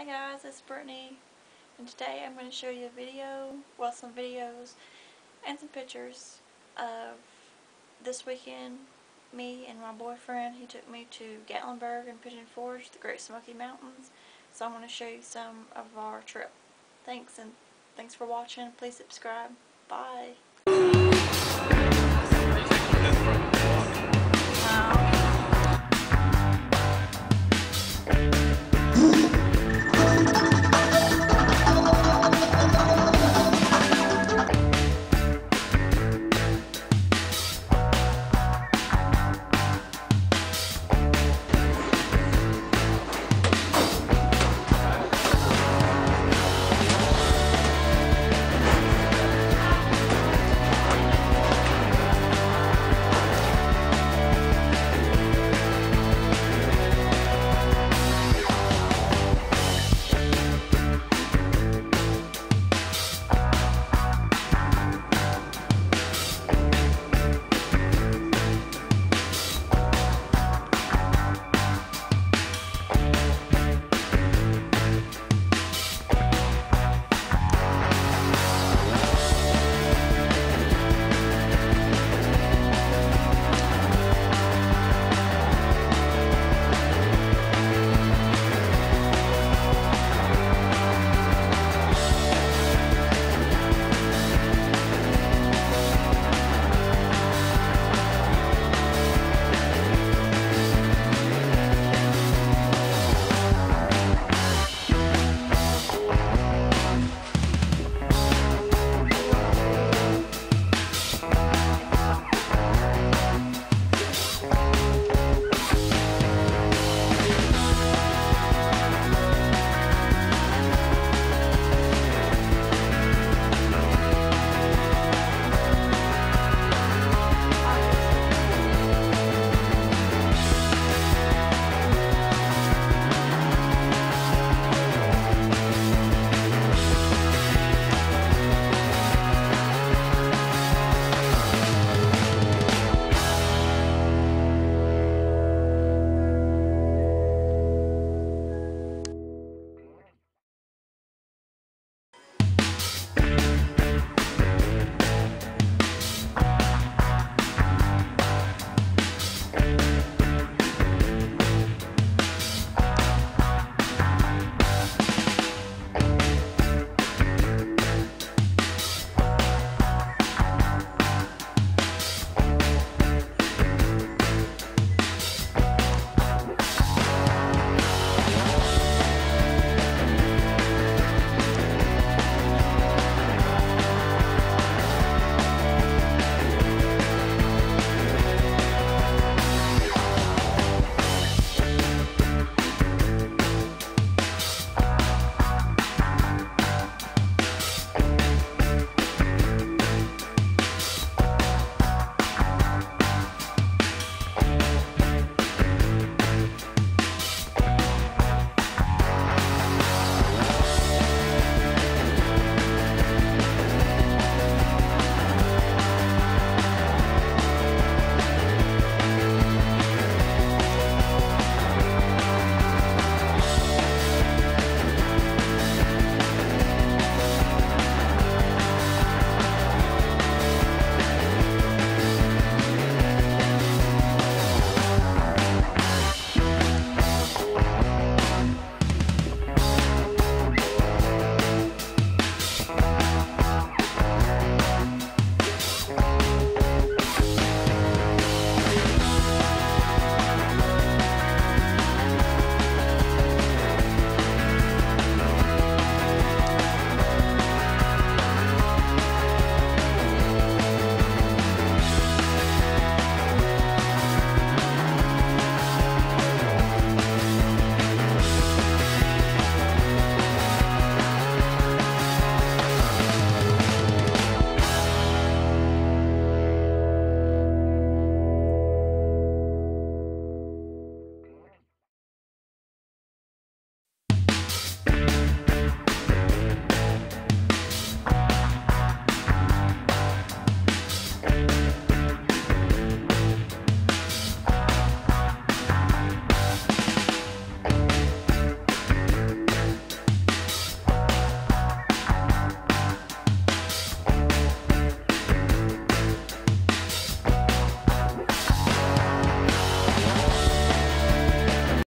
Hi guys, it's Brittney. And today I'm going to show you a video, well some videos and some pictures of this weekend me and my boyfriend, he took me to Gatlinburg and Pigeon Forge, the Great Smoky Mountains. So I'm going to show you some of our trip. Thanks and thanks for watching, please subscribe, bye.